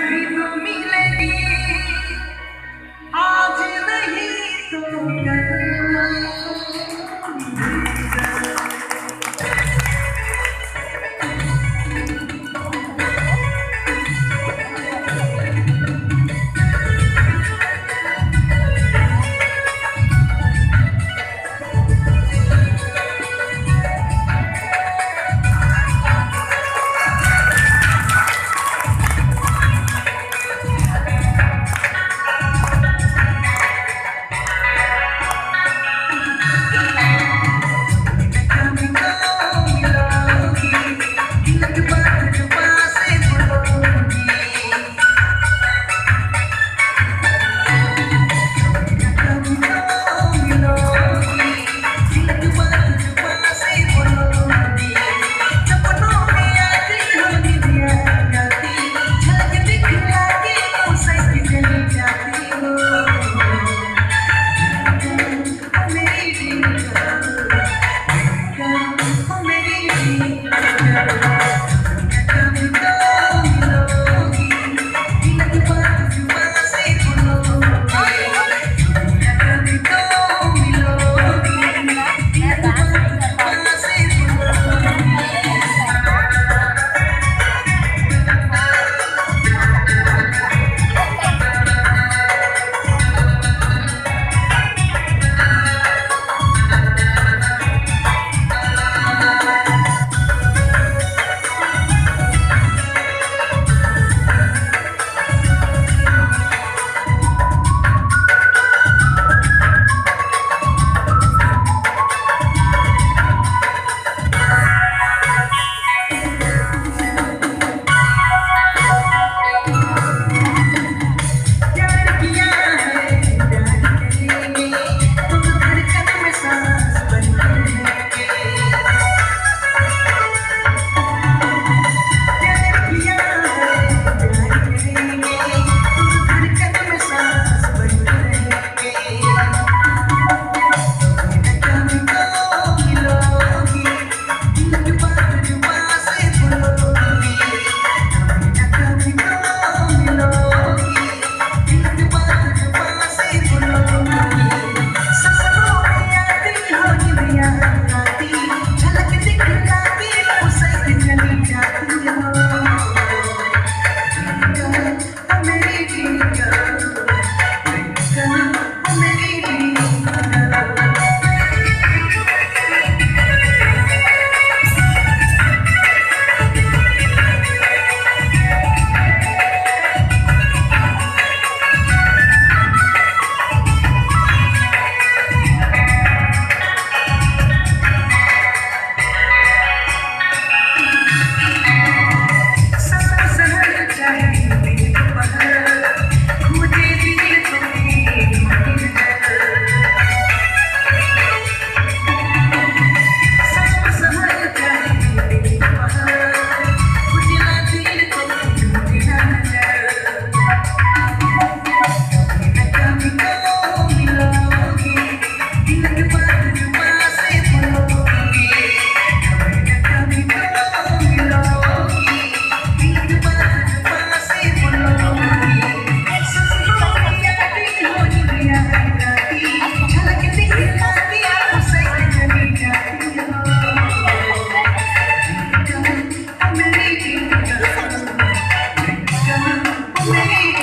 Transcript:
reason me Sweet.